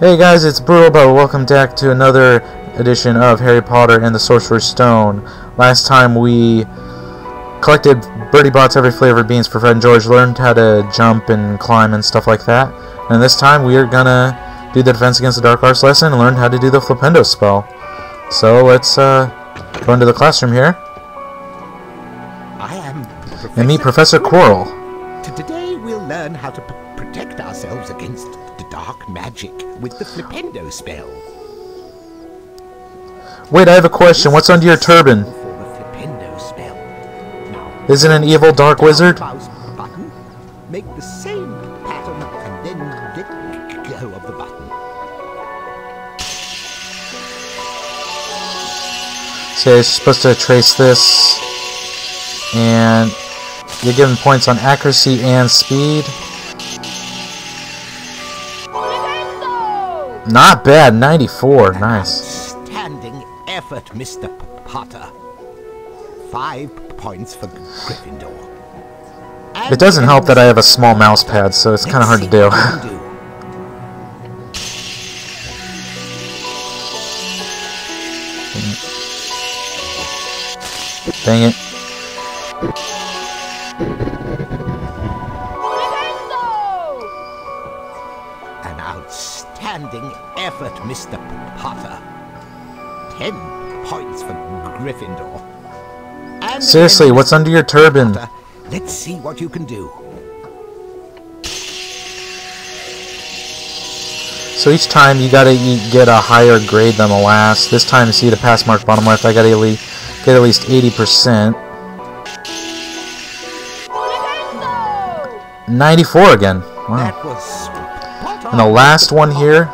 Hey guys, it's Brutal. Welcome back to another edition of Harry Potter and the Sorcerer's Stone. Last time we collected Bertie Bott's every flavor beans for Fred and George, learned how to jump and climb and stuff like that. And this time we are gonna do the Defense Against the Dark Arts lesson and learn how to do the Flipendo spell. So let's uh, go into the classroom here I am and meet Professor Quirrell. Today we'll learn how to protect ourselves against the dark magic with the Flipendo spell. Wait, I have a question. What's under your turban? For the Flipendo spell. Now, Is it an evil dark wizard? button. Make the same pattern and then let go of the button. So you're supposed to trace this, and you're given points on accuracy and speed. Not bad, 94, nice. Outstanding effort, Mr. Potter. Five points for Gryffindor. And It doesn't help that I have a small mouse pad, so it's kind of hard to do. Let's see what you can do. Dang it. An outstanding effort, Mr. Potter. Ten points for Gryffindor. And Seriously, again, what's under your turban? Potter, Let's see what you can do. So each time you gotta get a higher grade than the last. This time, see the pass mark bottom left, I gotta at least get at least 80%. 94 again. Wow. That was spot And the last one here,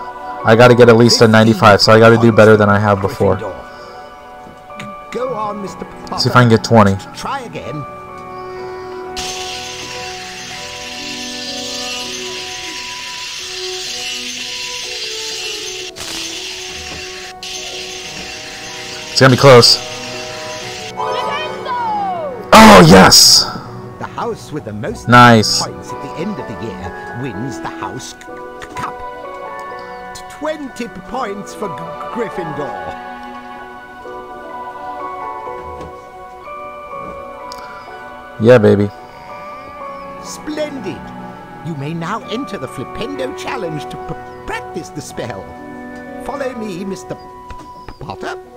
I gotta get at least a 95, so I gotta do better than I have before. Go on, Mr. See if I can get 20. Try again. It's gonna be close. Oh, yes! The house with the most Nice. points at the end of the year wins the house 20 points for G Gryffindor. Yeah, baby. Splendid. You may now enter the Flipendo Challenge to practice the spell. Follow me, Mr. P Potter.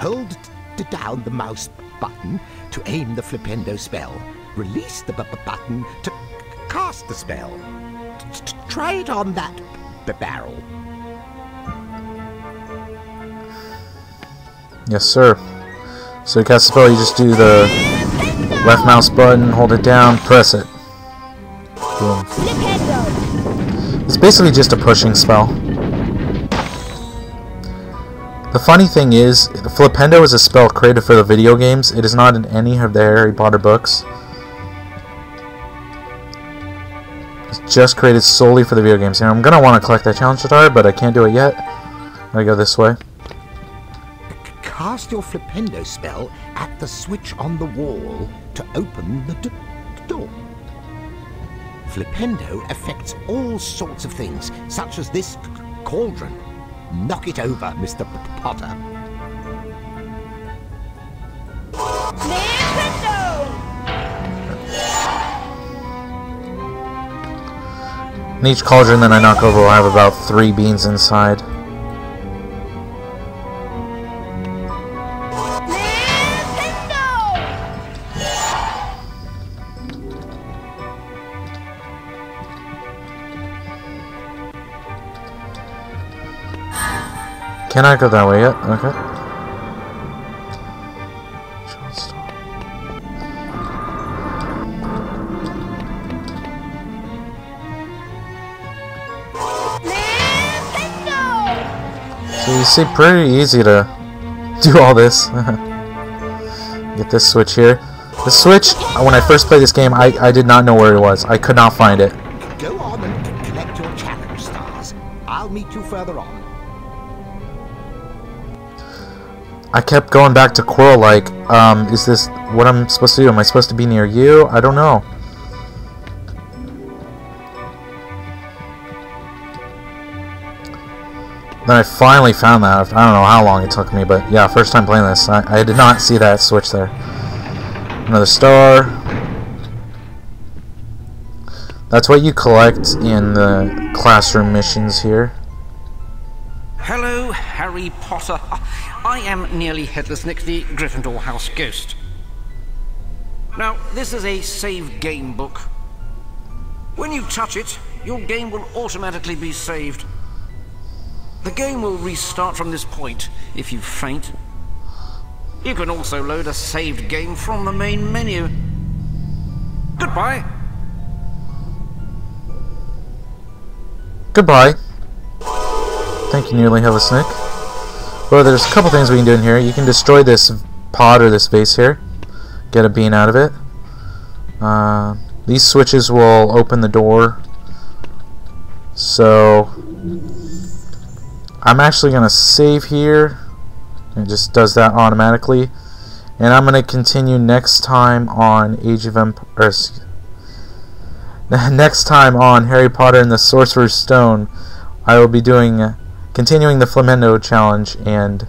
Hold t- down the mouse button to aim the Flipendo spell. Release the b- b- button to c- cast the spell. T- t- Try it on that b- barrel. Yes, sir. So to cast a spell, you just do the left mouse button, hold it down, press it. Boom. It's basically just a pushing spell. The funny thing is, Flipendo is a spell created for the video games. It is not in any of the Harry Potter books. It's just created solely for the video games. And I'm gonna want to collect that challenge guitar, but I can't do it yet. I'm gonna go this way. Cast your Flipendo spell at the switch on the wall to open the door. Flipendo affects all sorts of things, such as this cauldron. Knock it over, Mr. Potter. In each cauldron that I knock over will have about three beans inside. Can I go that way yet? Okay. So you see, pretty easy to do all this. Get this switch here. The switch, when I first played this game, I, I did not know where it was. I could not find it. Go on and collect your challenge stars. I'll meet you further on. I kept going back to Quirrell like, um, is this what I'm supposed to do? Am I supposed to be near you? I don't know. Then I finally found that. I don't know how long it took me, but yeah, first time playing this. I, I did not see that switch there. Another star. That's what you collect in the classroom missions here. Hello, Harry Potter. I am nearly headless Nick, the Gryffindor House Ghost. Now, this is a save game book. When you touch it, your game will automatically be saved. The game will restart from this point if you faint. You can also load a saved game from the main menu. Goodbye. Goodbye. Thank you, nearly Headless Nick. Well, there's a couple things we can do in here. You can destroy this pod or this vase here. Get a bean out of it. Uh, these switches will open the door. So, I'm actually going to save here. It just does that automatically. And I'm going to continue next time on Age of Empires. Next time on Harry Potter and the Sorcerer's Stone, I will be doing, continuing the Flipendo challenge, and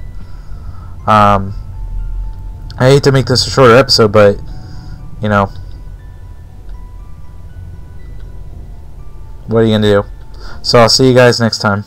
um, I hate to make this a shorter episode, but you know, what are you gonna do? So I'll see you guys next time.